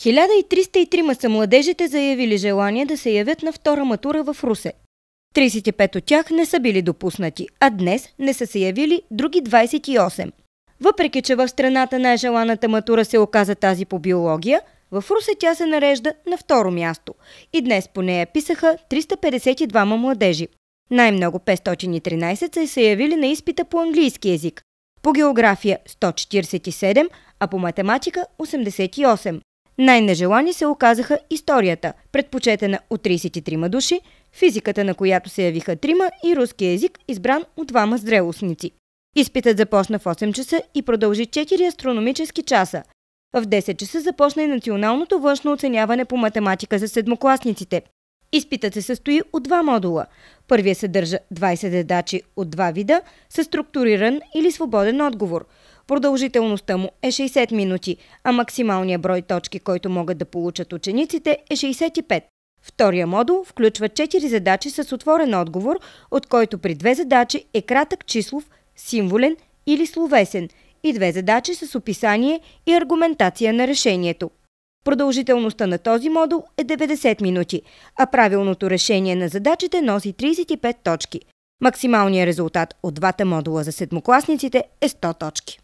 1303 са младежите заявили желание да се явят на втора матура в Русе. 35 от тях не са били допуснати, а днес не са се явили други 28. Въпреки, че в страната най-желаната матура се оказа тази по биология, в Русе тя се нарежда на второ място и днес по нея писаха 352 младежи. Най-много 513 са се явили на изпита по английски язик, по география 147, а по математика 88. Най-нежелани се оказаха историята, предпочетена от 33 души, физиката на която се явиха трима и руски език, избран от двама зрелостници. Изпитът започна в 8 часа и продължи 4 астрономически часа. В 10 часа започна и националното външно оценяване по математика за седмокласниците. Изпитът се състои от два модула. Първия съдържа 20 задачи от два вида с структуриран или свободен отговор. Продължителността му е 60 минути, а максималният брой точки, който могат да получат учениците е 65. Втория модул включва 4 задачи с отворен отговор, от който при две задачи е кратък числов, символен или словесен и две задачи с описание и аргументация на решението. Продължителността на този модул е 90 минути, а правилното решение на задачите носи 35 точки. Максималният резултат от двата модула за седмокласниците е 100 точки.